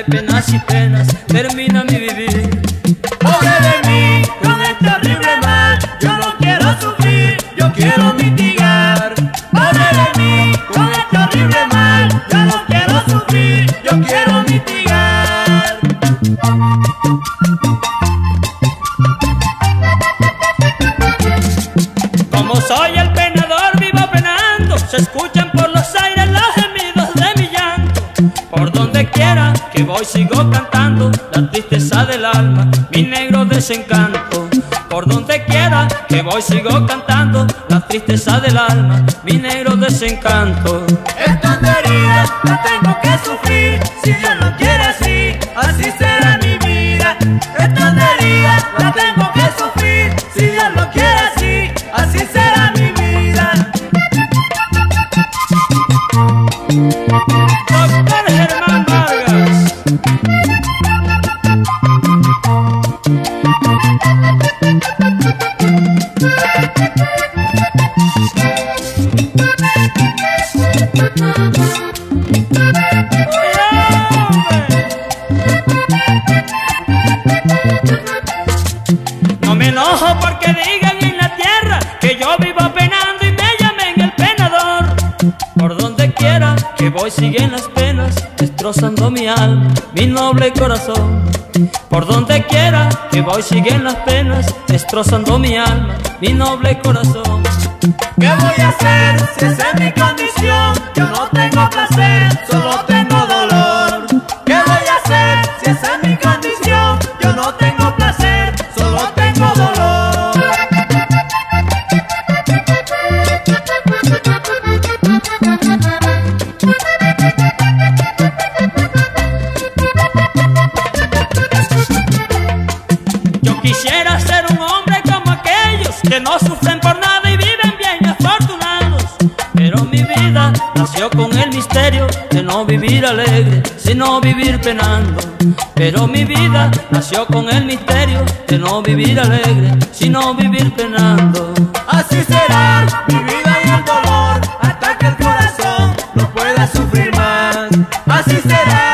entre penas y penas, termina mi vivir. Pobre de mí, con este horrible mal, yo no quiero sufrir, yo quiero mitigar. Pobre de mí, con este horrible mal, yo no quiero sufrir, yo quiero mitigar. Que voy, sigo cantando la tristeza del alma, mi negro desencanto. Por donde quiera que voy, sigo cantando la tristeza del alma, mi negro desencanto. Esta herida la tengo que sufrir, si Dios lo quiere así, así será mi vida. Esta herida la tengo No me enojo porque digan en la tierra que yo vivo penando y me llamen el penador. Por donde quiera que voy siguen las penas, destrozando mi alma, mi noble corazón. Por donde quiera que voy siguen las penas, destrozando mi alma, mi noble corazón. ¿Qué voy a hacer si esa es mi condición? Yo no tengo placer, solo tengo dolor. ¿Qué voy a hacer si esa es mi condición? Yo no tengo placer, solo tengo dolor. Yo quisiera ser un hombre como aquellos que no sufren por nada Nació con el misterio de no vivir alegre, sino vivir penando. Pero mi vida nació con el misterio de no vivir alegre, sino vivir penando. Así será mi vida y el dolor hasta que el corazón no pueda sufrir más. Así será.